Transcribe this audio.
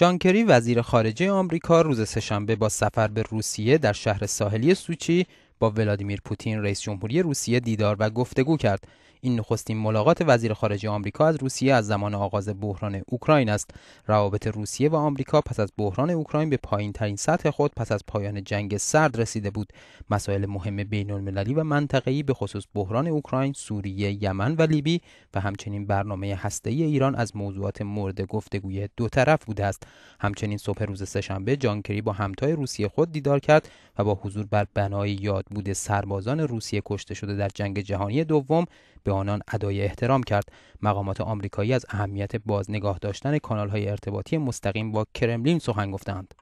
جان کری وزیر خارجه آمریکا روز سهشنبه با سفر به روسیه در شهر ساحلی سوچی با ولادیمیر پوتین رئیس جمهوری روسیه دیدار و گفتگو کرد. این نخستین ملاقات وزیر خارجه آمریکا از روسیه از زمان آغاز بحران اوکراین است. روابط روسیه و آمریکا پس از بحران اوکراین به پایین ترین سطح خود پس از پایان جنگ سرد رسیده بود. مسائل مهم بین المللی و منطقه‌ای به خصوص بحران اوکراین سوریه یمن و لیبی و همچنین برنامه هسته‌ای ایران از موضوعات مورد گفتگوی دو طرف بوده است. همچنین صبح روز سهشنبه جان کری با همتای روسیه خود دیدار کرد و با حضور بر بنای یاد بوده سربازان روسیه کشته شده در جنگ جهانی دوم به آنان ادای احترام کرد. مقامات آمریکایی از اهمیت باز نگاه داشتن های ارتباطی مستقیم با کرملین سخن گفتند